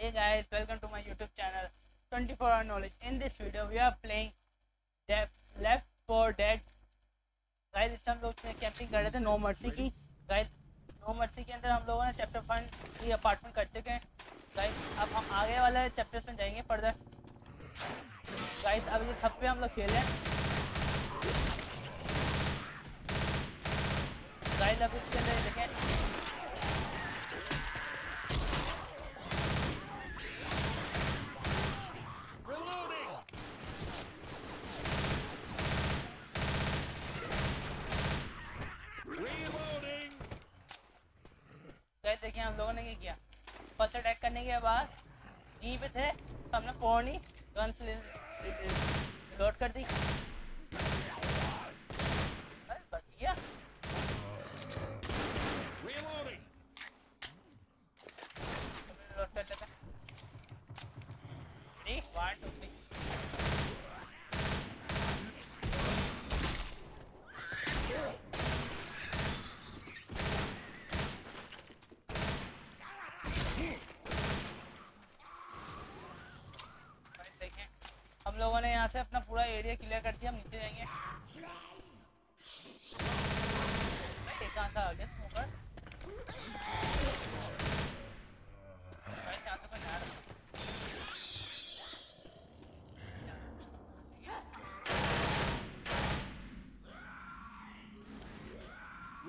Hey guys, welcome to my YouTube channel 24 Hour Knowledge. In this video, we are playing Left 4 Dead. Guys इस हम लोग camping कर रहे थे no mercy की। गाइस नो मर्सी के अंदर हम लोगों ने चैप्टर वन की अपार्टमेंट कर चुके हैं। गाइस अब हम आगे वाले चैप्टर्स में जाएँगे फर्दर गाइस अब ये सब पे हम लोग खेल रहे हैं। गाइस अब इसके अंदर देखें Reloading! Reloading! गए देखिए हम लोगों ने क्या किया फ़र्स्ट अटैक करने के बाद यहीं पे थे तो हमने फ़ोन ही गन लोड कर दी अरे, बच गया Reloading! लोड कर लेते हैं Ready? One, two, three. भाई देखें हम लोगों ने यहाँ से अपना पूरा एरिया क्लियर कर दिया, हम नीचे जाएँगे। कहाँ था आगे स्मोकर भाई यहाँ से कोई ना रहा।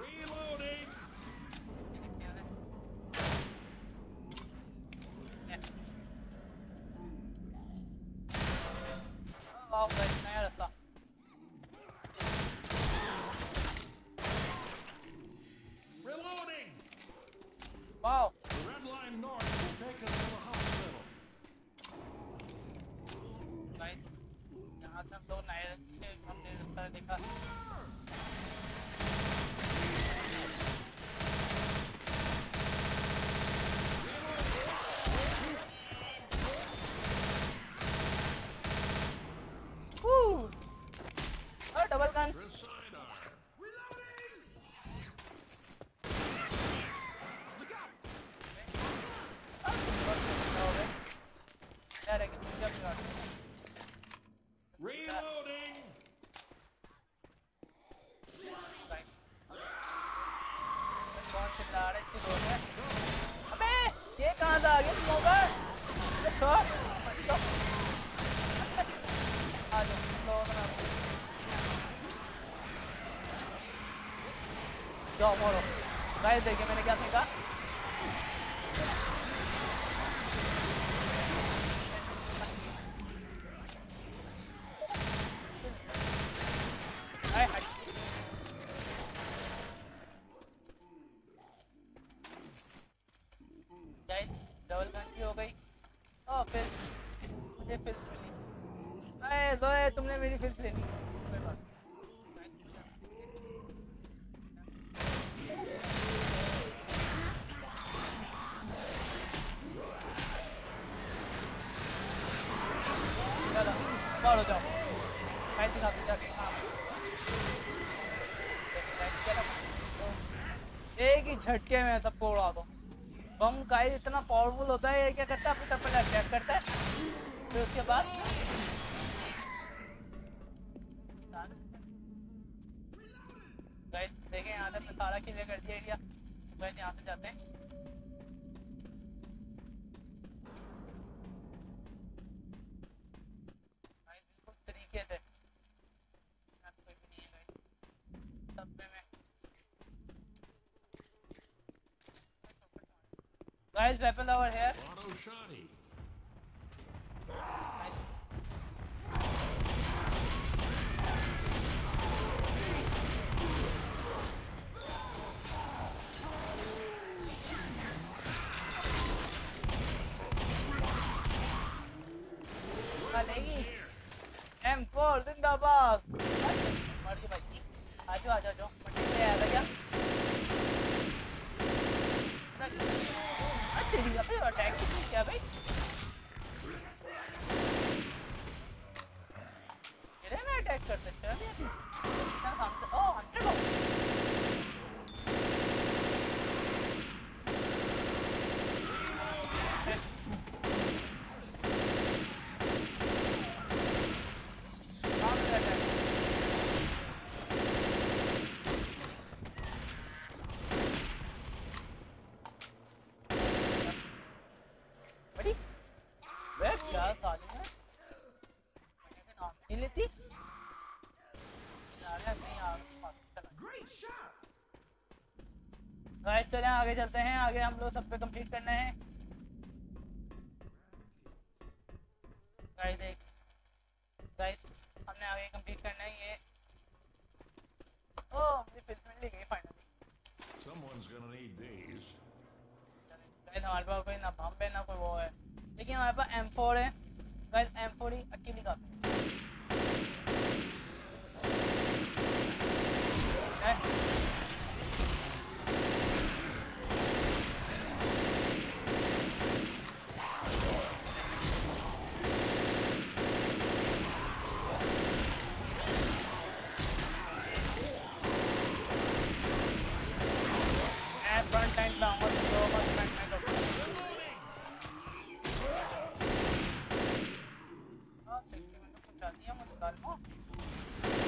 Reloading! वाह गाइस नया रास्ता Reloading! वाह The red line north will take us to the hospital. Guys यहाँ से हम लोग नए रास्ते हमने रास्ता देखा Woo! और डबल गन Press sidearm. यार एक दूसरा भी बात है। Reloading! गाइस कौन चिल्ला रहा है इतनी ज़ोर में अबे ये कहाँ से आ गया स्मोकर अबे छोड़ मत जाओ। आ जाओ लोगों का नाम जाओ मोरो गाइस देखिए मैंने क्या फेंका। हो फिर, मुझे फिर मिली। अरे तुमने मेरी फिर लेनी। हो एक ही झटके में सबको उड़ा दो। बम का इतना पावरफुल होता है ये क्या करता है? अपनी तरफ़ पहले अटैक करता है? फिर उसके बाद देखें यहाँ से सारा क्लियर कर दिया एरिया यहाँ से जाते हैं गाइस बिल्कुल तरीके से यहाँ पे कोई भी नहीं है गाइस सब पे मैं Guys, weapon over here. Auto shoddy. चलेगी M4 जिंदाबाद मर गए भाई आ जाओ आ जाओ जाओ मट्टी पे आया था क्या तेरी पे अटैक क्या भाई अटैक कर सकते हैं ओ हंड्रेड हो यार गाली में मैंने भी नाम नहीं लेती यार है नहीं यार चला Great shot! गाइस चलें आगे चलते हैं। आगे हम लोग सब पे कंप्लीट करना है। गाइस देख गाइस हमने आगे कंप्लीट करना है ये। ओह मुझे फ़िल्म मिल गई finally Someone's gonna need these. Guys हमारे पास कोई ना बम है ना कोई वो है। लेकिन हमारे पास M4 है। गाइस M4 ही अकेली काफ़ी है मैं फ्रंट टाइम पे आऊँगा तो दो मत फ्रंट टाइम पे हाँ सिक्की मैंने पहुँचा दिया मुझे गाल में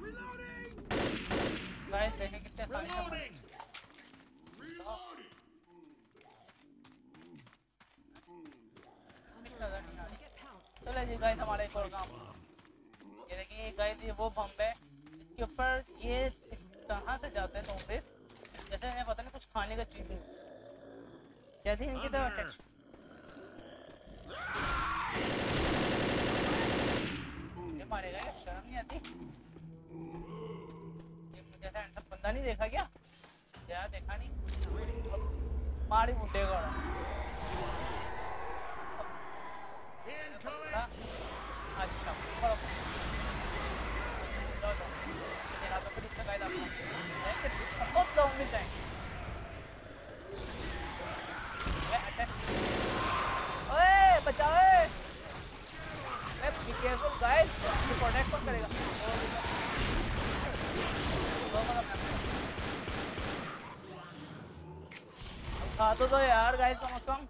Reloading! गाइस देखें कितने आसानी से Reloading! Reloading! मुझे नज़र नहीं आ रही चलो जी गाइस हमारा एक और काम ये देखिए गाइस ये वो बम है इसके ऊपर ये तरह से जाते हैं तो जैसे इन्हें पता नहीं कुछ खाने का चीज़ है जैसे इनकी तरफ़ अटैच मारेगा क्या शर्म नहीं आती बंदा नहीं देखा क्या यार देखा नहीं मारी मुंडे को Incoming! अच्छा चलो चलो मेरा तो फिर इसका गाइड आपको बहुत लॉन्ग मिलता है ये अटैक ओए बचाओ ए ए बी केयरफुल गाइस ये प्रोटेक्ट कौन करेगा दो मतलब तो दो यार गाइस कम कम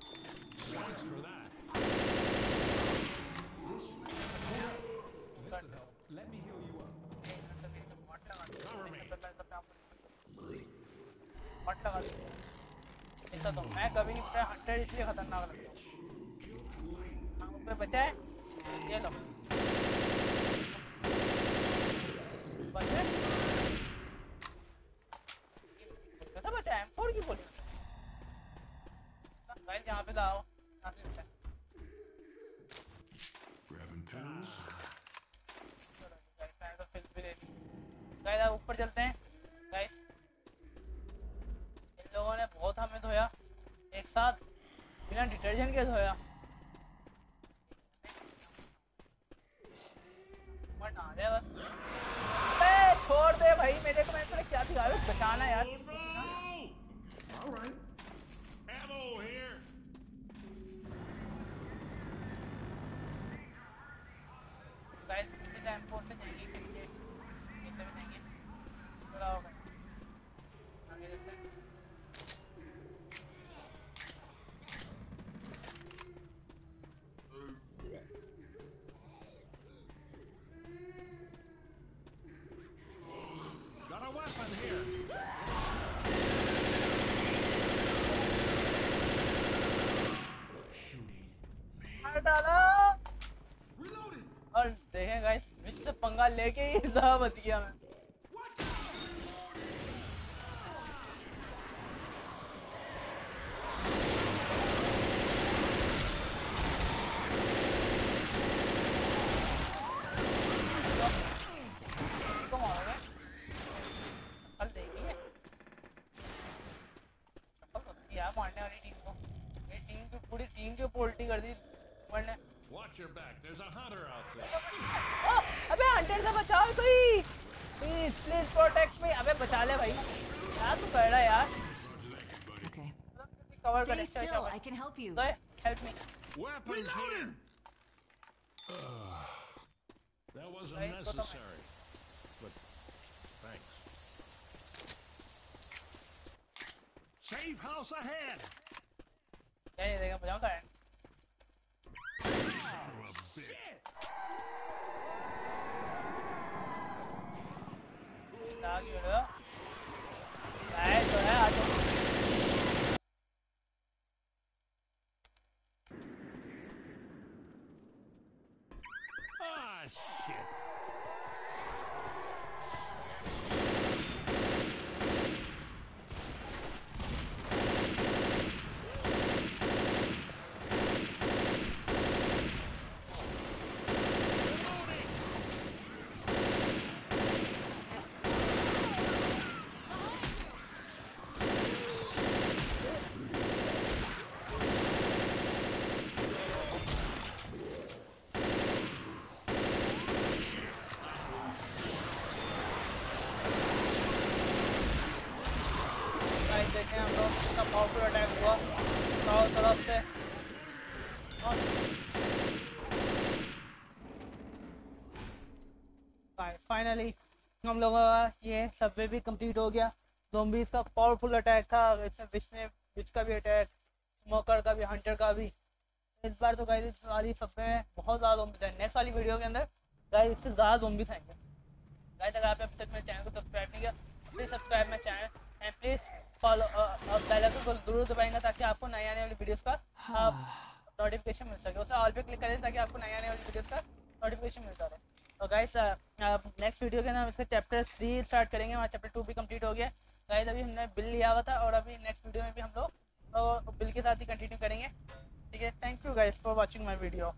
ऐसा तो मैं कभी नहीं पूछा हंड्रेड इसलिए खतरनाक लगता हूँ पे बचा है ये लो बचा है कैसा बचा है फोड़ की बोली गाइस यहाँ पे लाओ यहाँ पे बचा है Grabbing pills. गाइस ऊपर चलते हैं गाइस इन लोगों ने बहुत हमें धोया एक साथ बिना डिटर्जेंट के धोया मत आ जाए बस अबे छोड़ दे भाई मेरे को मैंने तेरे क्या दिखा रहा है? बचाना यार All right. Ammo here. Guys किसी टाइम फ़ोन से जाएँगे किसके कितने में जाएँगे थोड़ा होगा आगे देखते हैं Got a weapon here. Shooting. मार डाला Reloading. और देखें गाइस बीच से पंगा लेके ही मच गया मैं Watch out. इसको मारोगे कल देगी ये शक्ल होती है यार मारने वाली टीम को ये टीम की पूरी टीम की पोल्टी कर दी वरने Watch your back. There's a hunter out there. ओ अबे हंटर से बचाओ कोई प्लीज़ प्लीज़ प्रोटेक्ट मी अबे बचा ले भाई यार तू कर रहा है यार Okay. कवर Stay कर still. I can help you. तो help me Weapons here. that wasn't Right, go to- necessary. But thanks. Safe house ahead. क्या ये देगा बचाओ कर Son of a bitch. Ah, shit. Finally हम लोगों का ये सबवे भी कंप्लीट हो गया। जोम्बीज का पावरफुल अटैक था। इसमें विच ने विच का भी अटैक स्मोकर का भी हंटर का भी। इस बार तो गाइस इस वाली सबवे में बहुत ज़्यादा जोम्बीज है नेक्स्ट वाली वीडियो के अंदर गाइस इससे ज़्यादा जोम्बीज आएँगे। गाइस अगर आपने अभी तक मेरे चैनल को सब्सक्राइब नहीं किया प्लीज़ सब्सक्राइब मेरे channel and please follow bell icon को ज़रूर दबाएँगे ताकि आपको नई आने वाली वीडियोस का नोटिफिकेशन मिल सके। उसे ऑल पे क्लिक करें ताकि आपको नई आने वाली वीडियोस का नोटिफिकेशन मिलता रहे। तो गाइस नेक्स्ट वीडियो के अंदर इसका चैप्टर थ्री स्टार्ट करेंगे। हमारा चैप्टर टू भी कंप्लीट हो गया। गाइस अभी हमने बिल लिया हुआ था और अभी नेक्स्ट वीडियो में भी हम लोग बिल के साथ ही कंटिन्यू करेंगे। ठीक है? Thank you guys for watching my video